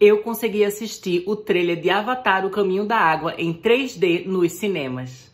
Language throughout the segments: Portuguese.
eu consegui assistir o trailer de Avatar O Caminho da Água em 3D nos cinemas.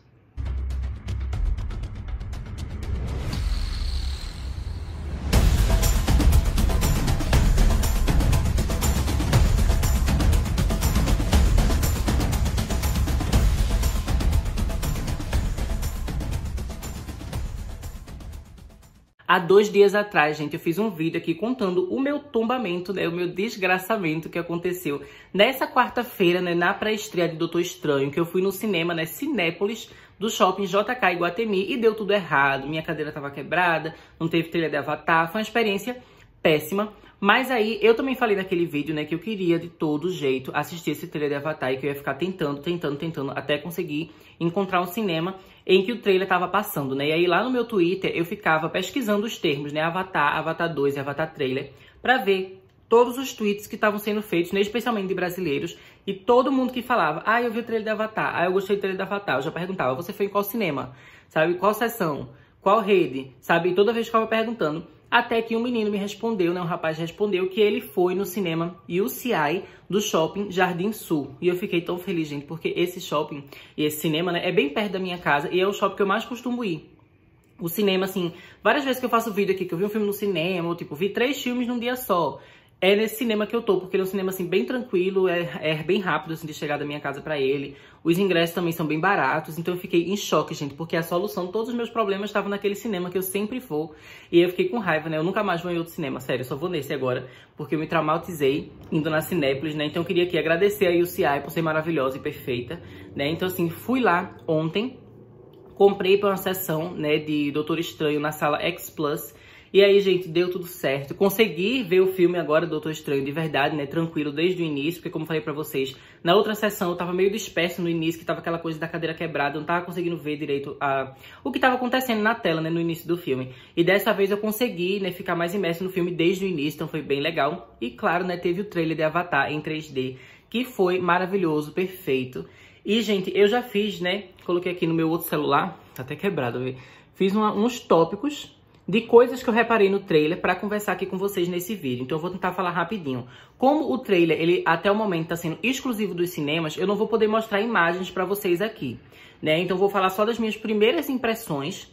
Há dois dias atrás, gente, eu fiz um vídeo aqui contando o meu tombamento, né, o meu desgraçamento que aconteceu nessa quarta-feira, né, na pré-estreia de Doutor Estranho, que eu fui no cinema, né, Cinépolis, do shopping JK Iguatemi, e deu tudo errado. Minha cadeira tava quebrada, não teve trilha de Avatar, foi uma experiência péssima. Mas aí, eu também falei naquele vídeo, né, que eu queria de todo jeito assistir esse trailer de Avatar e que eu ia ficar tentando, tentando, tentando, até conseguir encontrar um cinema em que o trailer tava passando, né? E aí lá no meu Twitter eu ficava pesquisando os termos, né, Avatar, Avatar 2 e Avatar Trailer, pra ver todos os tweets que estavam sendo feitos, né, especialmente de brasileiros, e todo mundo que falava, ah, eu vi o trailer de Avatar, ah, eu gostei do trailer de Avatar, eu já perguntava, você foi em qual cinema? Sabe, qual sessão? Qual rede? Sabe, e toda vez ficava perguntando, até que um menino me respondeu, né? Um rapaz respondeu que ele foi no cinema UCI do shopping Jardim Sul. E eu fiquei tão feliz, gente, porque esse shopping e esse cinema, né, é bem perto da minha casa e é o shopping que eu mais costumo ir. O cinema, assim, várias vezes que eu faço vídeo aqui, que eu vi um filme no cinema, ou tipo, vi três filmes num dia só é nesse cinema que eu tô, porque ele é um cinema, assim, bem tranquilo, é, é bem rápido, assim, de chegar da minha casa pra ele. Os ingressos também são bem baratos, então eu fiquei em choque, gente, porque a solução de todos os meus problemas estava naquele cinema que eu sempre vou. E eu fiquei com raiva, né? Eu nunca mais vou em outro cinema, sério, eu só vou nesse agora, porque eu me traumatizei indo na Cinépolis, né? Então eu queria aqui agradecer a UCI por ser maravilhosa e perfeita, né? Então, assim, fui lá ontem, comprei para uma sessão, né, de Doutor Estranho na sala X Plus, e aí, gente, deu tudo certo. Consegui ver o filme agora, Doutor Estranho, de verdade, né? Tranquilo desde o início, porque como falei pra vocês, na outra sessão eu tava meio disperso no início, que tava aquela coisa da cadeira quebrada, eu não tava conseguindo ver direito a... o que tava acontecendo na tela, né, no início do filme. E dessa vez eu consegui, né, ficar mais imerso no filme desde o início, então foi bem legal. E claro, né, teve o trailer de Avatar em 3D, que foi maravilhoso, perfeito. E, gente, eu já fiz, né, coloquei aqui no meu outro celular, tá até quebrado, viu? Fiz uma, uns tópicos de coisas que eu reparei no trailer para conversar aqui com vocês nesse vídeo. Então eu vou tentar falar rapidinho. Como o trailer, ele até o momento está sendo exclusivo dos cinemas, eu não vou poder mostrar imagens para vocês aqui, né? Então eu vou falar só das minhas primeiras impressões,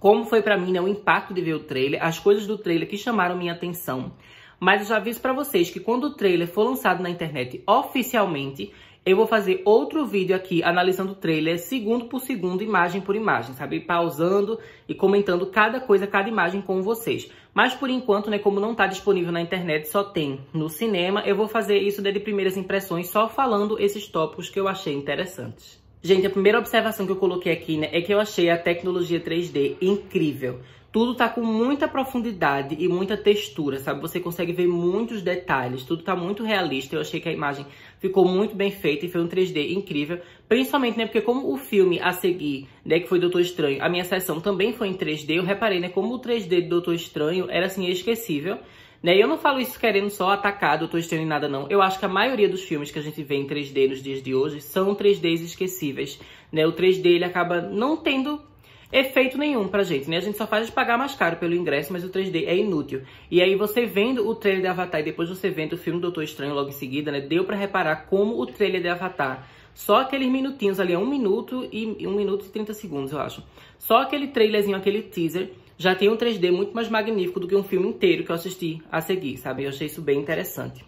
como foi para mim né, o impacto de ver o trailer, as coisas do trailer que chamaram minha atenção. Mas eu já aviso para vocês que quando o trailer for lançado na internet oficialmente, eu vou fazer outro vídeo aqui analisando o trailer segundo por segundo, imagem por imagem, sabe? Pausando e comentando cada coisa, cada imagem com vocês. Mas por enquanto, né, como não está disponível na internet, só tem no cinema, eu vou fazer isso de primeiras impressões, só falando esses tópicos que eu achei interessantes. Gente, a primeira observação que eu coloquei aqui, né, é que eu achei a tecnologia 3D incrível. Tudo tá com muita profundidade e muita textura, sabe? Você consegue ver muitos detalhes, tudo tá muito realista. Eu achei que a imagem ficou muito bem feita e foi um 3D incrível. Principalmente, né, porque como o filme a seguir, né, que foi Doutor Estranho, a minha sessão também foi em 3D, eu reparei, né, como o 3D de Doutor Estranho era, assim, esquecível. Né? E eu não falo isso querendo só atacar Doutor Estranho em nada, não. Eu acho que a maioria dos filmes que a gente vê em 3D nos dias de hoje são 3Ds esquecíveis. Né? O 3D ele acaba não tendo efeito nenhum pra gente, né? A gente só faz pagar mais caro pelo ingresso, mas o 3D é inútil. E aí você vendo o trailer de Avatar e depois você vendo o filme Doutor Estranho logo em seguida, né? Deu para reparar como o trailer de Avatar só aqueles minutinhos ali, é um minuto e um minuto e 30 segundos, eu acho. Só aquele trailerzinho, aquele teaser, já tem um 3D muito mais magnífico do que um filme inteiro que eu assisti a seguir, sabe? Eu achei isso bem interessante.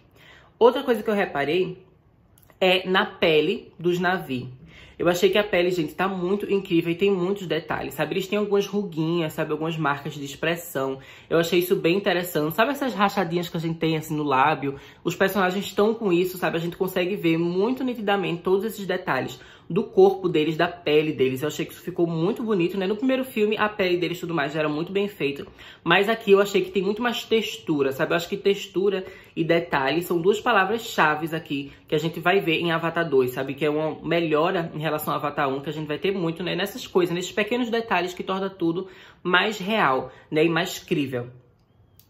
Outra coisa que eu reparei é na pele dos navios. Eu achei que a pele, gente, tá muito incrível e tem muitos detalhes, sabe? Eles têm algumas ruguinhas, sabe? Algumas marcas de expressão. Eu achei isso bem interessante. Sabe essas rachadinhas que a gente tem, assim, no lábio? Os personagens estão com isso, sabe? A gente consegue ver muito nitidamente todos esses detalhes do corpo deles, da pele deles. Eu achei que isso ficou muito bonito, né? No primeiro filme, a pele deles e tudo mais já era muito bem feito. Mas aqui eu achei que tem muito mais textura, sabe? Eu acho que textura e detalhe são duas palavras-chave aqui que a gente vai ver em Avatar 2, sabe? Que é uma melhora em relação ao Avatar 1, que a gente vai ter muito, né? Nessas coisas, nesses pequenos detalhes que torna tudo mais real, né? E mais crível.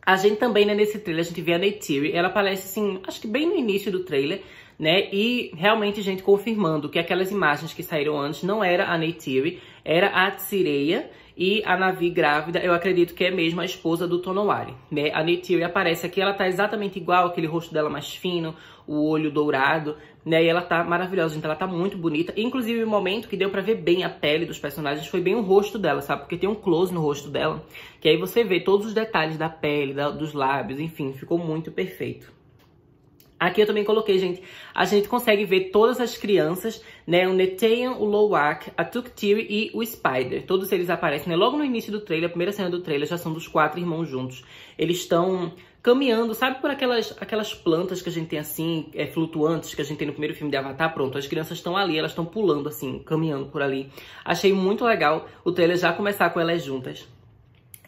A gente também, né, nesse trailer, a gente vê a Neytiri, ela aparece, assim, acho que bem no início do trailer, né? E realmente, gente, confirmando que aquelas imagens que saíram antes não era a Neytiri, era a Tsireia. E a Navi grávida, eu acredito que é mesmo a esposa do Tonowari, né? A Neytiri aparece aqui, ela tá exatamente igual, aquele rosto dela mais fino, o olho dourado, né? E ela tá maravilhosa, gente, ela tá muito bonita. Inclusive, o momento que deu pra ver bem a pele dos personagens foi bem o rosto dela, sabe? Porque tem um close no rosto dela, que aí você vê todos os detalhes da pele, da, dos lábios, enfim, ficou muito perfeito. Aqui eu também coloquei, gente, a gente consegue ver todas as crianças, né, o Netean, o Lowak, a Tuktiri e o Spider. Todos eles aparecem, né, logo no início do trailer, a primeira cena do trailer já são dos quatro irmãos juntos. Eles estão caminhando, sabe por aquelas, aquelas plantas que a gente tem assim, é, flutuantes, que a gente tem no primeiro filme de Avatar? Pronto, as crianças estão ali, elas estão pulando assim, caminhando por ali. Achei muito legal o trailer já começar com elas juntas.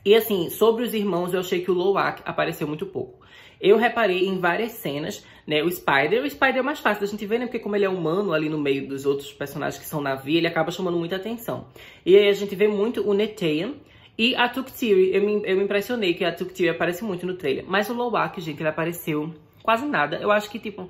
E assim, sobre os irmãos, eu achei que o Lowak apareceu muito pouco. Eu reparei em várias cenas, né, o Spider, o Spider é mais fácil da gente ver, né, porque como ele é humano ali no meio dos outros personagens que são navio, ele acaba chamando muita atenção. E aí a gente vê muito o Netean e a Tuktiri, eu me, eu me impressionei que a Tuktiri aparece muito no trailer, mas o Lowak, gente, ele apareceu quase nada. Eu acho que, tipo,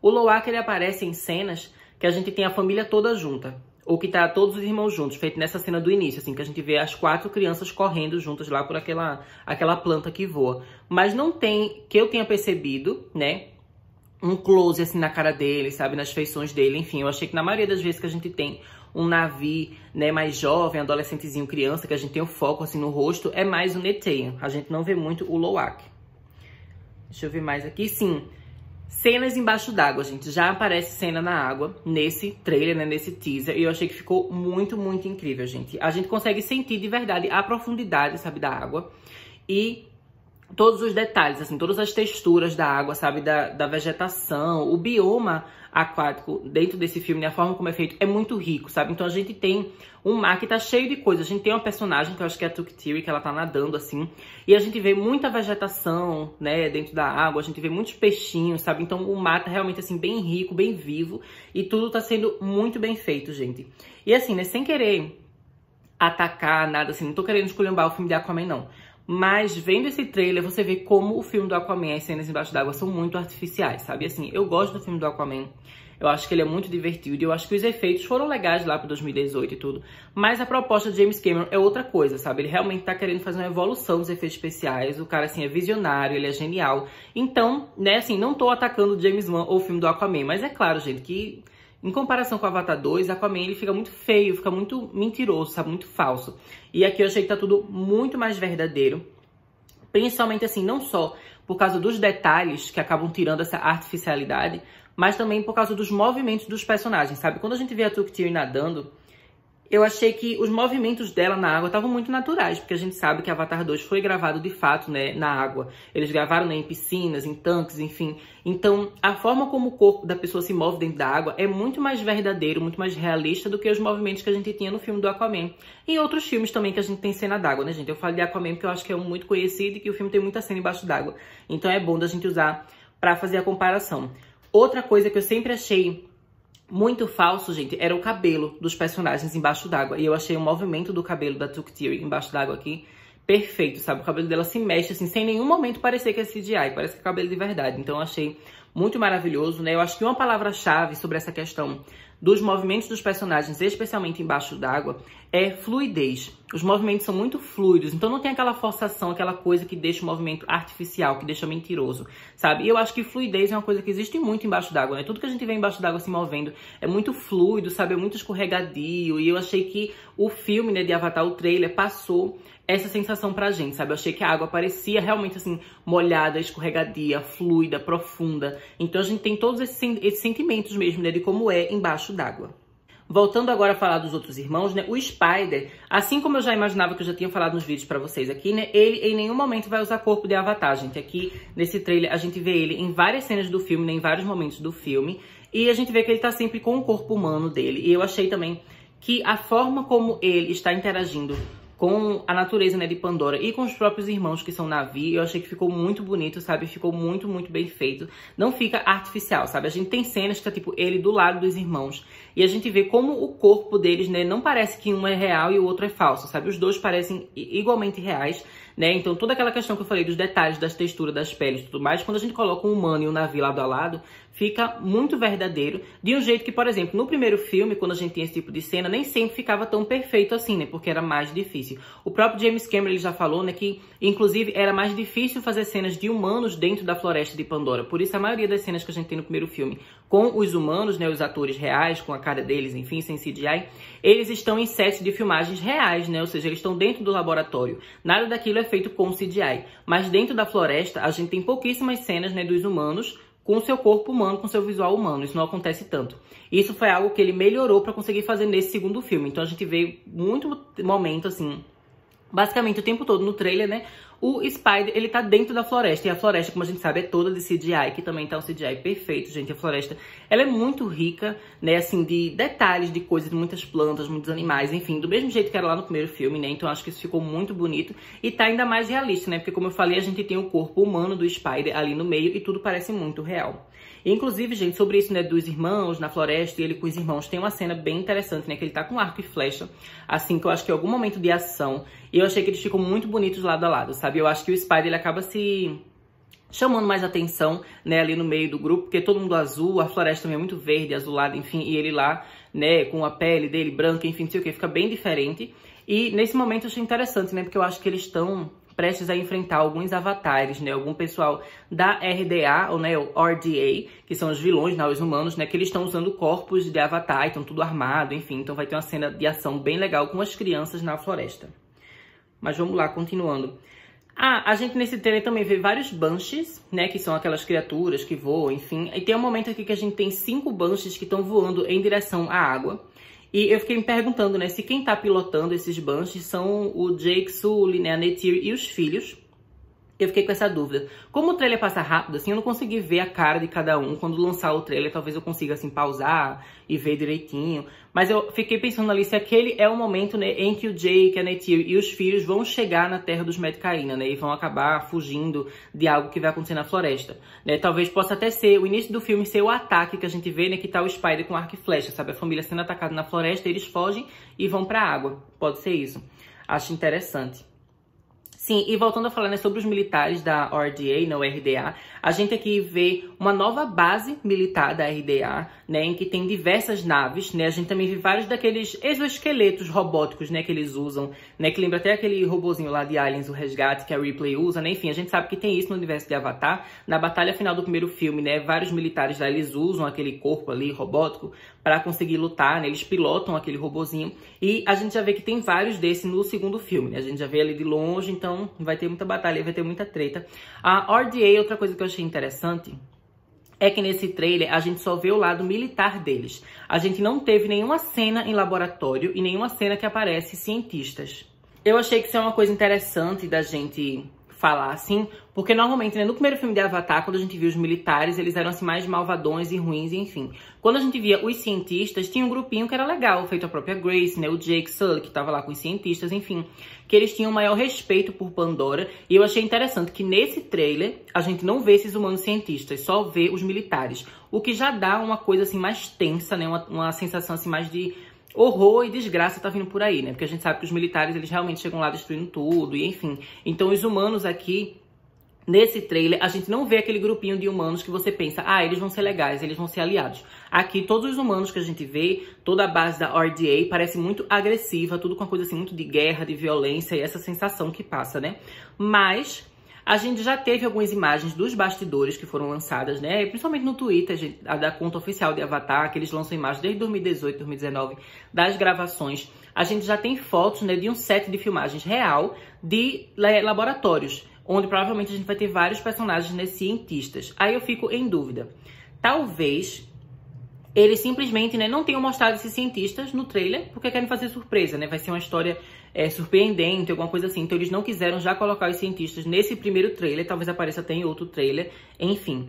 o Lowak, ele aparece em cenas que a gente tem a família toda junta ou que tá todos os irmãos juntos, feito nessa cena do início, assim, que a gente vê as quatro crianças correndo juntas lá por aquela, aquela planta que voa. Mas não tem, que eu tenha percebido, né, um close assim na cara dele, sabe, nas feições dele, enfim, eu achei que na maioria das vezes que a gente tem um navio, né, mais jovem, adolescentezinho, criança, que a gente tem o um foco assim no rosto, é mais o Neteia. A gente não vê muito o Lowak. Deixa eu ver mais aqui. Sim, Cenas embaixo d'água, gente. Já aparece cena na água nesse trailer, né, nesse teaser. E eu achei que ficou muito, muito incrível, gente. A gente consegue sentir de verdade a profundidade, sabe, da água. E todos os detalhes, assim, todas as texturas da água, sabe, da, da vegetação, o bioma aquático dentro desse filme, né, a forma como é feito, é muito rico, sabe? Então a gente tem um mar que tá cheio de coisas. A gente tem uma personagem que eu acho que é a Tuktiri, que ela tá nadando assim, e a gente vê muita vegetação, né, dentro da água, a gente vê muitos peixinhos, sabe? Então o mar tá realmente assim bem rico, bem vivo, e tudo tá sendo muito bem feito, gente. E assim, né, sem querer atacar nada assim, não tô querendo esculhambar o filme de Aquaman não. Mas vendo esse trailer, você vê como o filme do Aquaman, as cenas embaixo d'água são muito artificiais, sabe? Assim, eu gosto do filme do Aquaman. Eu acho que ele é muito divertido eu acho que os efeitos foram legais lá para 2018 e tudo. Mas a proposta de James Cameron é outra coisa, sabe? Ele realmente tá querendo fazer uma evolução dos efeitos especiais. O cara, assim, é visionário, ele é genial. Então, né, assim, não tô atacando James Wan ou o filme do Aquaman. Mas é claro, gente, que em comparação com o Avatar 2, Aquaman ele fica muito feio, fica muito mentiroso, sabe? Muito falso. E aqui eu achei que tá tudo muito mais verdadeiro. Principalmente assim, não só por causa dos detalhes que acabam tirando essa artificialidade, mas também por causa dos movimentos dos personagens, sabe? Quando a gente vê a Tuktiri nadando, eu achei que os movimentos dela na água estavam muito naturais, porque a gente sabe que Avatar 2 foi gravado de fato, né, na água. Eles gravaram né, em piscinas, em tanques, enfim. Então, a forma como o corpo da pessoa se move dentro da água é muito mais verdadeiro, muito mais realista do que os movimentos que a gente tinha no filme do Aquaman. E em outros filmes também que a gente tem cena d'água, né, gente? Eu falo de Aquaman porque eu acho que é um muito conhecido e que o filme tem muita cena embaixo d'água. Então é bom da gente usar para fazer a comparação. Outra coisa que eu sempre achei muito falso, gente, era o cabelo dos personagens embaixo d'água. E eu achei o movimento do cabelo da Tuktiri embaixo d'água aqui perfeito, sabe? O cabelo dela se mexe assim, sem nenhum momento parecer que é CGI, parece que é cabelo de verdade. Então eu achei muito maravilhoso, né? Eu acho que uma palavra-chave sobre essa questão dos movimentos dos personagens, especialmente embaixo d'água, é fluidez. Os movimentos são muito fluidos, então não tem aquela forçação, aquela coisa que deixa o movimento artificial, que deixa mentiroso, sabe? E eu acho que fluidez é uma coisa que existe muito embaixo d'água, né? Tudo que a gente vê embaixo d'água se movendo é muito fluido, sabe? É muito escorregadio. E eu achei que o filme, né, de Avatar, o trailer, passou essa sensação pra gente, sabe? Eu achei que a água parecia realmente assim, molhada, escorregadia, fluida, profunda. Então a gente tem todos esses, esses sentimentos mesmo, né, de como é embaixo d'água. Voltando agora a falar dos outros irmãos, né? O Spider, assim como eu já imaginava que eu já tinha falado nos vídeos para vocês aqui, né? Ele em nenhum momento vai usar corpo de avatar, gente. Aqui nesse trailer a gente vê ele em várias cenas do filme, né? em vários momentos do filme. E a gente vê que ele tá sempre com o corpo humano dele. E eu achei também que a forma como ele está interagindo com a natureza né, de Pandora e com os próprios irmãos que são Navi. Eu achei que ficou muito bonito, sabe? Ficou muito, muito bem feito. Não fica artificial, sabe? A gente tem cenas que tá tipo ele do lado dos irmãos e a gente vê como o corpo deles, né, não parece que um é real e o outro é falso, sabe? Os dois parecem igualmente reais, né? Então toda aquela questão que eu falei dos detalhes, das texturas, das peles e tudo mais, quando a gente coloca um humano e um navio lado a lado, fica muito verdadeiro, de um jeito que, por exemplo, no primeiro filme, quando a gente tinha esse tipo de cena, nem sempre ficava tão perfeito assim, né? Porque era mais difícil. O próprio James Cameron ele já falou, né, que inclusive era mais difícil fazer cenas de humanos dentro da floresta de Pandora. Por isso a maioria das cenas que a gente tem no primeiro filme com os humanos, né, os atores reais, com a cara deles, enfim, sem CGI, eles estão em sets de filmagens reais, né? Ou seja, eles estão dentro do laboratório. Nada daquilo é feito com CGI. Mas dentro da floresta, a gente tem pouquíssimas cenas, né, dos humanos com seu corpo humano, com seu visual humano. Isso não acontece tanto. Isso foi algo que ele melhorou para conseguir fazer nesse segundo filme. Então a gente vê muito momento assim, basicamente o tempo todo no trailer, né? O Spider, ele tá dentro da floresta. E a floresta, como a gente sabe, é toda de CGI, que também tá um CGI perfeito, gente. A floresta, ela é muito rica, né, assim, de detalhes, de coisas, de muitas plantas, muitos animais, enfim. Do mesmo jeito que era lá no primeiro filme, né? Então acho que isso ficou muito bonito. E tá ainda mais realista, né? Porque como eu falei, a gente tem o corpo humano do Spider ali no meio e tudo parece muito real. Inclusive, gente, sobre isso, né, dos irmãos na floresta e ele com os irmãos, tem uma cena bem interessante, né, que ele tá com arco e flecha, assim, que eu acho que em algum momento de ação, e eu achei que eles ficam muito bonitos lado a lado, sabe? Eu acho que o Spider, ele acaba se chamando mais atenção, né, ali no meio do grupo, porque todo mundo azul, a floresta também é muito verde, azulada, enfim, e ele lá, né, com a pele dele branca, enfim, não sei o que, fica bem diferente. E nesse momento eu achei interessante, né, porque eu acho que eles estão prestes a enfrentar alguns avatares, né? Algum pessoal da RDA, ou né, RDA, que são os vilões, né, os humanos, né? Que eles estão usando corpos de avatar, estão tudo armado, enfim. Então vai ter uma cena de ação bem legal com as crianças na floresta. Mas vamos lá, continuando. Ah, a gente nesse trailer também vê vários Banshees, né? Que são aquelas criaturas que voam, enfim. E tem um momento aqui que a gente tem cinco Banshees que estão voando em direção à água. E eu fiquei me perguntando, né, se quem tá pilotando esses Banshees são o Jake Sully, né, a Neytiri e os filhos, eu fiquei com essa dúvida. Como o trailer passa rápido, assim, eu não consegui ver a cara de cada um. Quando lançar o trailer, talvez eu consiga, assim, pausar e ver direitinho. Mas eu fiquei pensando ali se aquele é o momento, né, em que o Jake, a Netil e os filhos vão chegar na terra dos Medcaína, né, e vão acabar fugindo de algo que vai acontecer na floresta, né. Talvez possa até ser, o início do filme ser o ataque que a gente vê, né, que tá o Spider com arco e flecha, sabe? A família sendo atacada na floresta, eles fogem e vão pra água. Pode ser isso. Acho interessante. Sim, e voltando a falar né, sobre os militares da RDA, não RDA, a gente aqui vê uma nova base militar da RDA, né, em que tem diversas naves, né, a gente também vê vários daqueles exoesqueletos robóticos, né, que eles usam, né, que lembra até aquele robozinho lá de Aliens, o Resgate, que a Ripley usa, né, enfim, a gente sabe que tem isso no universo de Avatar, na batalha final do primeiro filme, né, vários militares lá, eles usam aquele corpo ali robótico para conseguir lutar, né, eles pilotam aquele robozinho, e a gente já vê que tem vários desses no segundo filme, né, a gente já vê ali de longe, então vai ter muita batalha, vai ter muita treta. A RDA, outra coisa que eu achei interessante é que nesse trailer a gente só vê o lado militar deles. A gente não teve nenhuma cena em laboratório e nenhuma cena que aparece cientistas. Eu achei que isso é uma coisa interessante da gente falar assim, porque normalmente, né, no primeiro filme de Avatar, quando a gente viu os militares, eles eram assim mais malvadões e ruins, enfim. Quando a gente via os cientistas, tinha um grupinho que era legal, feito a própria Grace, né, o Jake Sully, que tava lá com os cientistas, enfim, que eles tinham maior respeito por Pandora, e eu achei interessante que nesse trailer a gente não vê esses humanos cientistas, só vê os militares, o que já dá uma coisa assim mais tensa, né, uma, uma sensação assim mais de horror e desgraça tá vindo por aí, né? Porque a gente sabe que os militares, eles realmente chegam lá destruindo tudo, e enfim. Então os humanos aqui Nesse trailer, a gente não vê aquele grupinho de humanos que você pensa, ah, eles vão ser legais, eles vão ser aliados. Aqui, todos os humanos que a gente vê, toda a base da RDA parece muito agressiva, tudo com uma coisa assim, muito de guerra, de violência e essa sensação que passa, né? Mas a gente já teve algumas imagens dos bastidores que foram lançadas, né? Principalmente no Twitter, a da conta oficial de Avatar, que eles lançam imagens desde 2018, 2019, das gravações. A gente já tem fotos, né, de um set de filmagens real de laboratórios onde provavelmente a gente vai ter vários personagens né, cientistas. Aí eu fico em dúvida. Talvez eles simplesmente né, não tenham mostrado esses cientistas no trailer porque querem fazer surpresa, né? Vai ser uma história é, surpreendente, alguma coisa assim. Então eles não quiseram já colocar os cientistas nesse primeiro trailer, talvez apareça até em outro trailer, enfim.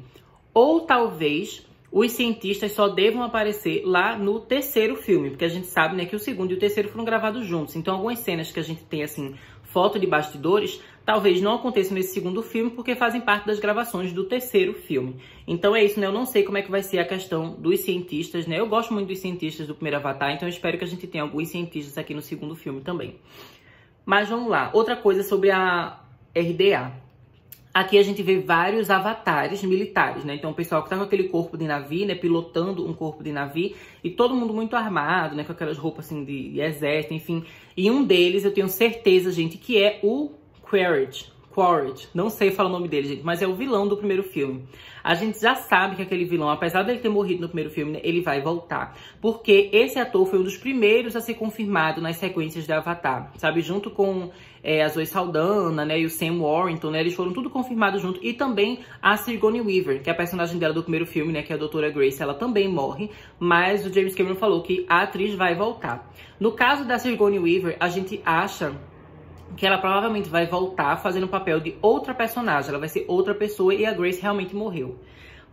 Ou talvez os cientistas só devam aparecer lá no terceiro filme, porque a gente sabe né, que o segundo e o terceiro foram gravados juntos. Então algumas cenas que a gente tem assim foto de bastidores, talvez não aconteça nesse segundo filme, porque fazem parte das gravações do terceiro filme. Então é isso, né? Eu não sei como é que vai ser a questão dos cientistas, né? Eu gosto muito dos cientistas do primeiro Avatar, então espero que a gente tenha alguns cientistas aqui no segundo filme também. Mas vamos lá. Outra coisa sobre a RDA. Aqui a gente vê vários avatares militares, né? Então o pessoal que tá com aquele corpo de navio, né? Pilotando um corpo de navio e todo mundo muito armado, né? Com aquelas roupas assim de, de exército, enfim. E um deles eu tenho certeza, gente, que é o Quaritch, Quaritch, não sei falar o nome dele, gente, mas é o vilão do primeiro filme. A gente já sabe que aquele vilão, apesar dele ter morrido no primeiro filme, né, ele vai voltar. Porque esse ator foi um dos primeiros a ser confirmado nas sequências de Avatar, sabe? Junto com é, a Zoe Saldana, né, e o Sam Warrington, né, eles foram tudo confirmados junto. E também a Sigourney Weaver, que é a personagem dela do primeiro filme, né, que é a Doutora Grace, ela também morre. Mas o James Cameron falou que a atriz vai voltar. No caso da Sigourney Weaver, a gente acha que ela provavelmente vai voltar fazendo o papel de outra personagem, ela vai ser outra pessoa e a Grace realmente morreu.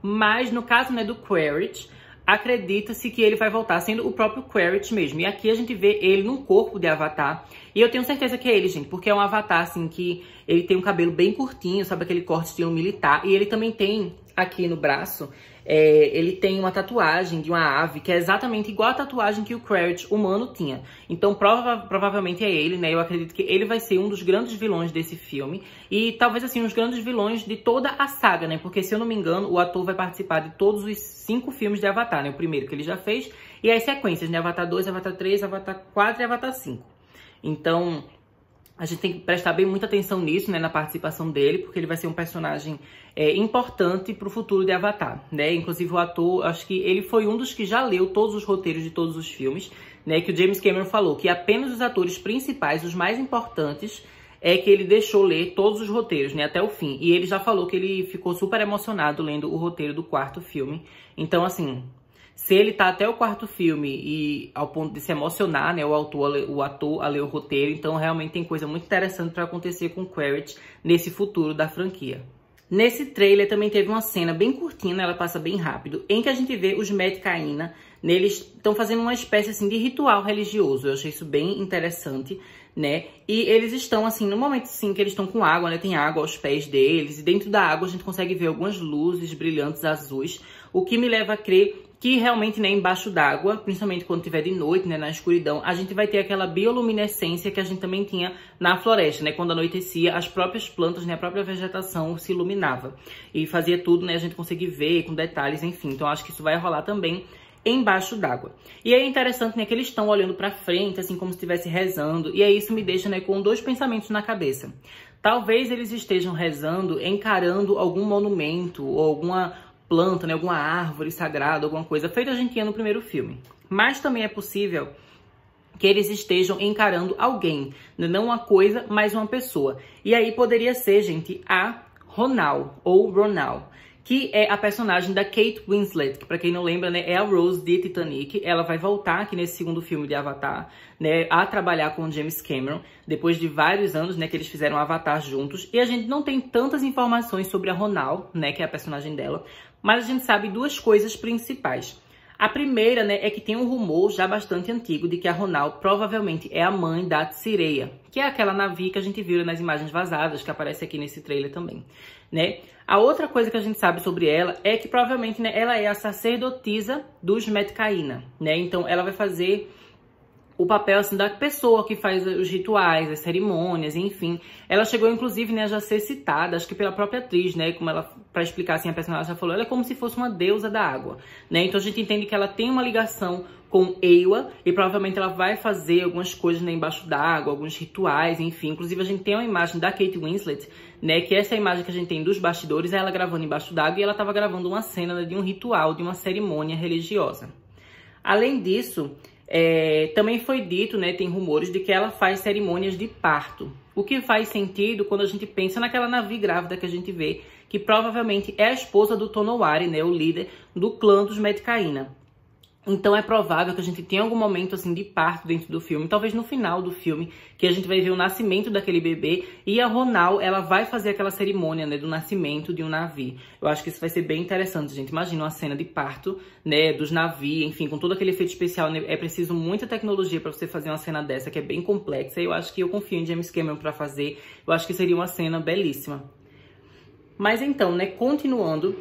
Mas no caso né, do Quaritch, acredita-se que ele vai voltar sendo o próprio Quaritch mesmo. E aqui a gente vê ele num corpo de avatar. E eu tenho certeza que é ele, gente, porque é um avatar assim que ele tem um cabelo bem curtinho, sabe aquele corte estilo militar. E ele também tem aqui no braço é, ele tem uma tatuagem de uma ave que é exatamente igual a tatuagem que o Quaritch humano tinha. Então, prova provavelmente é ele, né? Eu acredito que ele vai ser um dos grandes vilões desse filme. E talvez, assim, um dos grandes vilões de toda a saga, né? Porque, se eu não me engano, o ator vai participar de todos os cinco filmes de Avatar, né? O primeiro que ele já fez. E as sequências, né? Avatar 2, Avatar 3, Avatar 4 e Avatar 5. Então, a gente tem que prestar bem muita atenção nisso, né, na participação dele, porque ele vai ser um personagem é, importante para o futuro de Avatar, né? Inclusive o ator, acho que ele foi um dos que já leu todos os roteiros de todos os filmes, né? Que o James Cameron falou que apenas os atores principais, os mais importantes, é que ele deixou ler todos os roteiros, né, até o fim. E ele já falou que ele ficou super emocionado lendo o roteiro do quarto filme. Então, assim, se ele tá até o quarto filme e ao ponto de se emocionar, né, o autor, o ator a ler o roteiro, então realmente tem coisa muito interessante para acontecer com Quaritch nesse futuro da franquia. Nesse trailer também teve uma cena bem curtinha, né, ela passa bem rápido, em que a gente vê os Metcaína, neles estão fazendo uma espécie assim de ritual religioso. Eu achei isso bem interessante, né? E eles estão assim, no momento sim que eles estão com água, né? Tem água aos pés deles, e dentro da água a gente consegue ver algumas luzes brilhantes azuis, o que me leva a crer que realmente, né, embaixo d'água, principalmente quando tiver de noite, né, na escuridão, a gente vai ter aquela bioluminescência que a gente também tinha na floresta, né, quando anoitecia, as próprias plantas, né, a própria vegetação se iluminava e fazia tudo, né, a gente conseguir ver com detalhes, enfim. Então acho que isso vai rolar também embaixo d'água. E é interessante, né, que eles estão olhando para frente, assim como se estivesse rezando, e aí isso me deixa, né, com dois pensamentos na cabeça. Talvez eles estejam rezando, encarando algum monumento ou alguma planta, né, alguma árvore sagrada, alguma coisa feita a gente tinha no primeiro filme. Mas também é possível que eles estejam encarando alguém, né, não uma coisa, mas uma pessoa. E aí poderia ser, gente, a Ronal ou Ronal, que é a personagem da Kate Winslet, que para quem não lembra, né, é a Rose de Titanic. Ela vai voltar aqui nesse segundo filme de Avatar, né, a trabalhar com James Cameron, depois de vários anos, né, que eles fizeram Avatar juntos. E a gente não tem tantas informações sobre a Ronal, né, que é a personagem dela, mas a gente sabe duas coisas principais. A primeira, né, é que tem um rumor já bastante antigo de que a Ronal provavelmente é a mãe da Tsireia, que é aquela navio que a gente viu nas imagens vazadas, que aparece aqui nesse trailer também, né? A outra coisa que a gente sabe sobre ela é que provavelmente né, ela é a sacerdotisa dos Metcaína, né? Então ela vai fazer o papel assim da pessoa que faz os rituais, as cerimônias, enfim. Ela chegou inclusive né, a já ser citada, acho que pela própria atriz, né, como ela para explicar assim a personagem já falou, ela é como se fosse uma deusa da água, né? Então a gente entende que ela tem uma ligação com Ewa e provavelmente ela vai fazer algumas coisas né, embaixo d'água, alguns rituais, enfim. Inclusive a gente tem uma imagem da Kate Winslet, né, que essa imagem que a gente tem dos bastidores é ela gravando embaixo d'água e ela estava gravando uma cena né, de um ritual, de uma cerimônia religiosa. Além disso, é, também foi dito, né, tem rumores de que ela faz cerimônias de parto. O que faz sentido quando a gente pensa naquela navio grávida que a gente vê, que provavelmente é a esposa do Tonowari, né, o líder do clã dos Metcaína. Então é provável que a gente tenha algum momento assim de parto dentro do filme, talvez no final do filme, que a gente vai ver o nascimento daquele bebê e a Ronal, ela vai fazer aquela cerimônia, né, do nascimento de um navio. Eu acho que isso vai ser bem interessante, gente. Imagina uma cena de parto, né, dos navios, enfim, com todo aquele efeito especial, né? é preciso muita tecnologia para você fazer uma cena dessa que é bem complexa. Eu acho que eu confio em James Cameron para fazer. Eu acho que seria uma cena belíssima. Mas então, né, continuando,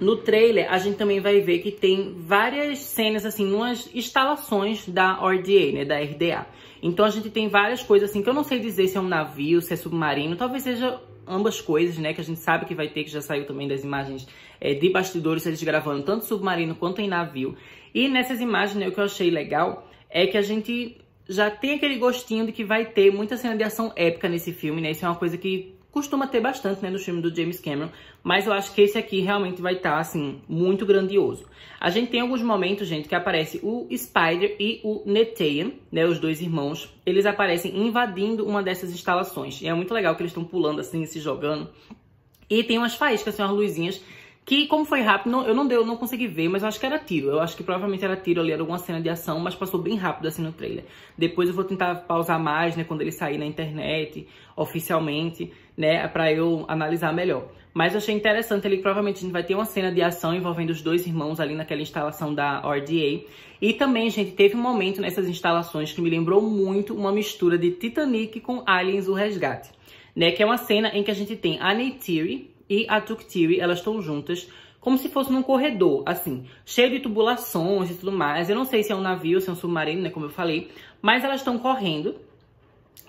No trailer, a gente também vai ver que tem várias cenas, assim, umas instalações da RDA, né, da RDA. Então a gente tem várias coisas, assim, que eu não sei dizer se é um navio, se é submarino, talvez seja ambas coisas, né, que a gente sabe que vai ter, que já saiu também das imagens é, de bastidores, eles gravando tanto submarino quanto em navio. E nessas imagens, né, o que eu achei legal é que a gente já tem aquele gostinho de que vai ter muita cena de ação épica nesse filme, né, isso é uma coisa que costuma ter bastante, né, no filme do James Cameron, mas eu acho que esse aqui realmente vai estar, tá, assim, muito grandioso. A gente tem alguns momentos, gente, que aparece o Spider e o Netean, né, os dois irmãos, eles aparecem invadindo uma dessas instalações, e é muito legal que eles estão pulando assim, se jogando, e tem umas faíscas, assim, umas luzinhas que, como foi rápido, não, eu não deu, não consegui ver, mas eu acho que era tiro. Eu acho que provavelmente era tiro ali, era alguma cena de ação, mas passou bem rápido assim no trailer. Depois eu vou tentar pausar mais, né, quando ele sair na internet, oficialmente, né, pra eu analisar melhor. Mas eu achei interessante ali, provavelmente a gente vai ter uma cena de ação envolvendo os dois irmãos ali naquela instalação da RDA. E também, gente, teve um momento nessas instalações que me lembrou muito uma mistura de Titanic com Aliens o Resgate. Né, que é uma cena em que a gente tem a Neytiri, e a Tuktiri, elas estão juntas como se fosse num corredor, assim, cheio de tubulações e tudo mais. Eu não sei se é um navio, se é um submarino, né, como eu falei, mas elas estão correndo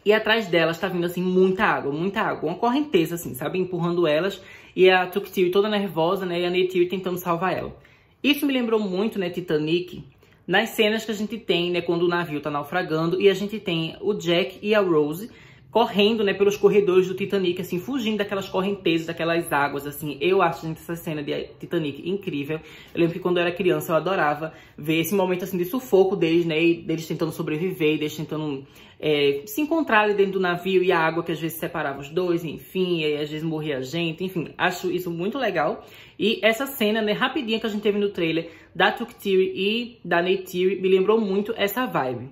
e atrás delas tá vindo, assim, muita água, muita água, uma correnteza, assim, sabe, empurrando elas e a Tuktiri toda nervosa, né, e a Neytiri tentando salvar ela. Isso me lembrou muito, né, Titanic, nas cenas que a gente tem, né, quando o navio tá naufragando e a gente tem o Jack e a Rose correndo, né, pelos corredores do Titanic, assim, fugindo daquelas correntezas, daquelas águas, assim. Eu acho, gente, essa cena de Titanic incrível. Eu lembro que quando eu era criança eu adorava ver esse momento, assim, de sufoco deles, né, deles tentando sobreviver, deles tentando é, se encontrar ali dentro do navio e a água que às vezes separava os dois, enfim, e às vezes morria gente, enfim. Acho isso muito legal. E essa cena, né, rapidinha que a gente teve no trailer da Tuktiri e da Neytiri me lembrou muito essa vibe.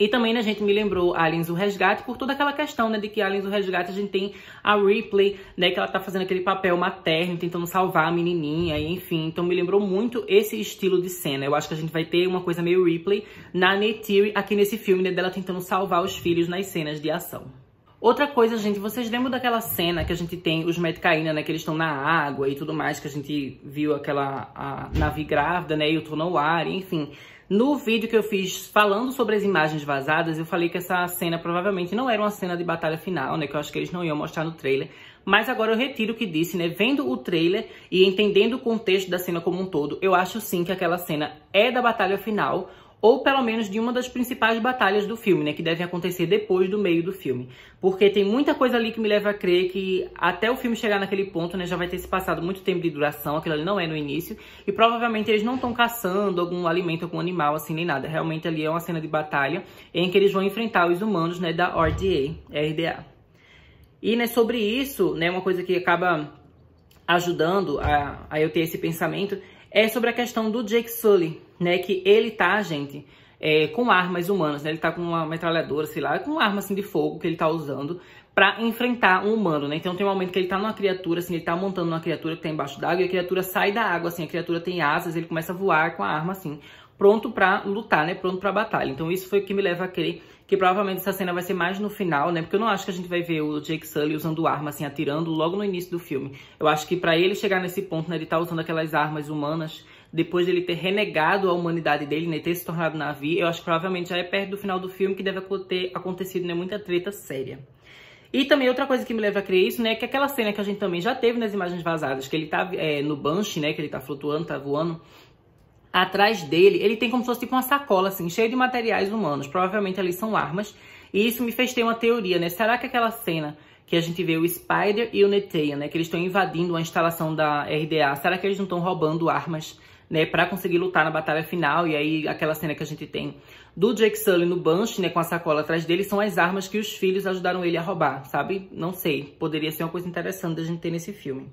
E também, né, gente me lembrou Aliens o Resgate por toda aquela questão, né, de que Aliens o Resgate a gente tem a Ripley, né, que ela tá fazendo aquele papel materno, tentando salvar a menininha, e enfim. Então me lembrou muito esse estilo de cena. Eu acho que a gente vai ter uma coisa meio Ripley na Neytiri aqui nesse filme, né, dela tentando salvar os filhos nas cenas de ação. Outra coisa, gente, vocês lembram daquela cena que a gente tem os Metcaína, né, que eles estão na água e tudo mais, que a gente viu aquela a nave grávida, né, e o Tonowari, enfim. No vídeo que eu fiz falando sobre as imagens vazadas, eu falei que essa cena provavelmente não era uma cena de batalha final, né? Que eu acho que eles não iam mostrar no trailer. Mas agora eu retiro o que disse, né? Vendo o trailer e entendendo o contexto da cena como um todo, eu acho sim que aquela cena é da batalha final ou pelo menos de uma das principais batalhas do filme, né, que devem acontecer depois do meio do filme. Porque tem muita coisa ali que me leva a crer que até o filme chegar naquele ponto, né, já vai ter se passado muito tempo de duração, aquilo ali não é no início, e provavelmente eles não estão caçando algum alimento, algum animal, assim, nem nada. Realmente ali é uma cena de batalha em que eles vão enfrentar os humanos, né, da RDA, RDA. E, né, sobre isso, né, uma coisa que acaba ajudando a, a eu ter esse pensamento é sobre a questão do Jake Sully, né? Que ele tá, gente, é, com armas humanas, né? Ele tá com uma metralhadora, sei lá, com uma arma assim de fogo que ele tá usando para enfrentar um humano, né? Então tem um momento que ele tá numa criatura, assim, ele tá montando uma criatura que tá embaixo d'água e a criatura sai da água, assim, a criatura tem asas, ele começa a voar com a arma, assim, pronto para lutar, né? Pronto para batalha. Então isso foi o que me leva a crer que provavelmente essa cena vai ser mais no final, né? Porque eu não acho que a gente vai ver o Jake Sully usando arma, assim, atirando logo no início do filme. Eu acho que para ele chegar nesse ponto, né, estar tá usando aquelas armas humanas, depois de ele ter renegado a humanidade dele, né, ter se tornado navio, eu acho que provavelmente já é perto do final do filme que deve ter acontecido, né, muita treta séria. E também outra coisa que me leva a crer isso, né, é que aquela cena que a gente também já teve nas imagens vazadas, que ele tá é, no Banshee, né, que ele tá flutuando, tá voando, atrás dele, ele tem como se fosse tipo uma sacola, assim, cheia de materiais humanos. Provavelmente ali são armas. E isso me fez ter uma teoria, né? Será que aquela cena que a gente vê o Spider e o Neteia, né? Que eles estão invadindo uma instalação da RDA. Será que eles não estão roubando armas, né? Pra conseguir lutar na batalha final? E aí, aquela cena que a gente tem do Jake Sully no Banshee, né? Com a sacola atrás dele, são as armas que os filhos ajudaram ele a roubar, sabe? Não sei. Poderia ser uma coisa interessante da gente ter nesse filme.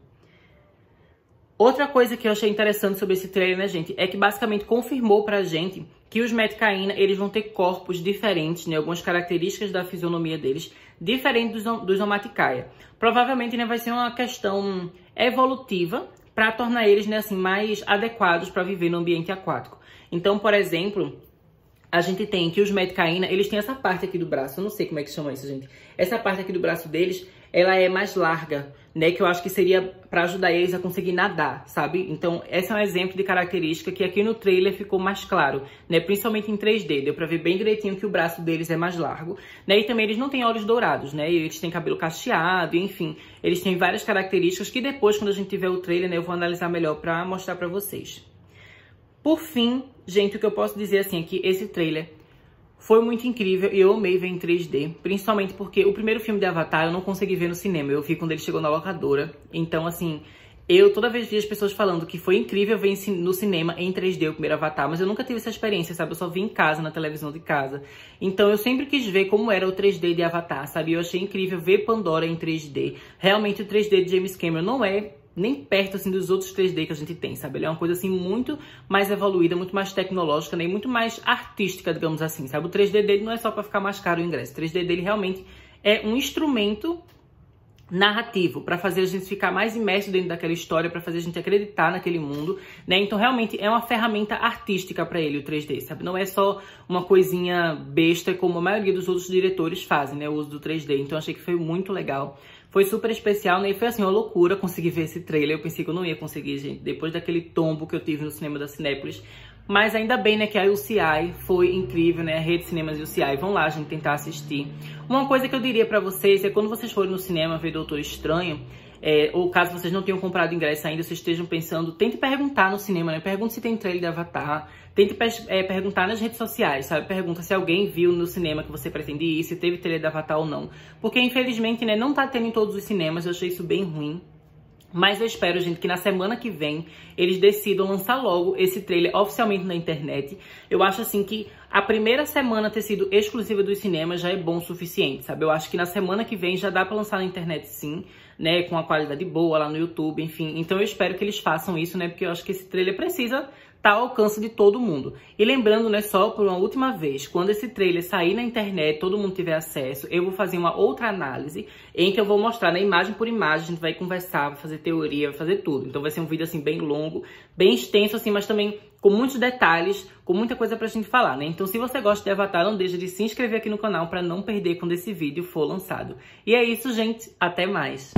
Outra coisa que eu achei interessante sobre esse trailer, né, gente, é que basicamente confirmou pra gente que os Metcaína, eles vão ter corpos diferentes, né, algumas características da fisionomia deles, diferentes dos, dos Omaticaia. Provavelmente, né, vai ser uma questão evolutiva para tornar eles, né, assim, mais adequados para viver no ambiente aquático. Então, por exemplo, a gente tem que os Metcaína, eles têm essa parte aqui do braço, eu não sei como é que chama isso, gente. Essa parte aqui do braço deles, ela é mais larga, né? Que eu acho que seria para ajudar eles a conseguir nadar, sabe? Então, esse é um exemplo de característica que aqui no trailer ficou mais claro, né? Principalmente em 3D, deu pra ver bem direitinho que o braço deles é mais largo, né? E também eles não têm olhos dourados, né? Eles têm cabelo cacheado, enfim, eles têm várias características que depois, quando a gente tiver o trailer, né, eu vou analisar melhor pra mostrar pra vocês. Por fim, gente, o que eu posso dizer assim é que esse trailer foi muito incrível e eu amei ver em 3D, principalmente porque o primeiro filme de Avatar eu não consegui ver no cinema, eu vi quando ele chegou na locadora. Então, assim, eu toda vez vi as pessoas falando que foi incrível ver no cinema em 3D o primeiro Avatar, mas eu nunca tive essa experiência, sabe? Eu só vi em casa, na televisão de casa. Então eu sempre quis ver como era o 3D de Avatar, sabe? Eu achei incrível ver Pandora em 3D. Realmente o 3D de James Cameron não é nem perto assim dos outros 3D que a gente tem, sabe? Ele é uma coisa assim muito mais evoluída, muito mais tecnológica, né? E muito mais artística, digamos assim, sabe? O 3D dele não é só para ficar mais caro o ingresso. O 3D dele realmente é um instrumento narrativo para fazer a gente ficar mais imerso dentro daquela história, para fazer a gente acreditar naquele mundo, né? Então realmente é uma ferramenta artística para ele o 3D, sabe? Não é só uma coisinha besta como a maioria dos outros diretores fazem, né? O uso do 3D. Então achei que foi muito legal. Foi super especial, né? E foi assim, uma loucura conseguir ver esse trailer. Eu pensei que eu não ia conseguir, gente. Depois daquele tombo que eu tive no cinema da Cinépolis. Mas ainda bem, né, que a UCI foi incrível, né? A Rede Cinemas UCI. Vão lá, gente, tentar assistir. Uma coisa que eu diria para vocês é quando vocês forem no cinema ver Doutor Estranho, é, ou caso vocês não tenham comprado ingresso ainda, vocês estejam pensando, tente perguntar no cinema, né? Pergunte se tem trailer de Avatar. Tente é, perguntar nas redes sociais, sabe? Pergunta se alguém viu no cinema que você pretende ir, se teve trailer de Avatar ou não. Porque, infelizmente, né, não tá tendo em todos os cinemas, eu achei isso bem ruim. Mas eu espero, gente, que na semana que vem eles decidam lançar logo esse trailer oficialmente na internet. Eu acho, assim, que a primeira semana ter sido exclusiva dos cinemas já é bom o suficiente, sabe? Eu acho que na semana que vem já dá pra lançar na internet sim, né? Com a qualidade boa lá no YouTube, enfim. Então eu espero que eles façam isso, né? Porque eu acho que esse trailer precisa tá ao alcance de todo mundo. E lembrando, né, só por uma última vez, quando esse trailer sair na internet, todo mundo tiver acesso, eu vou fazer uma outra análise em que eu vou mostrar, né, imagem por imagem, a gente vai conversar, vai fazer teoria, vai fazer tudo. Então vai ser um vídeo, assim, bem longo, bem extenso, assim, mas também com muitos detalhes, com muita coisa pra gente falar, né? Então se você gosta de Avatar, não deixe de se inscrever aqui no canal pra não perder quando esse vídeo for lançado. E é isso, gente. Até mais!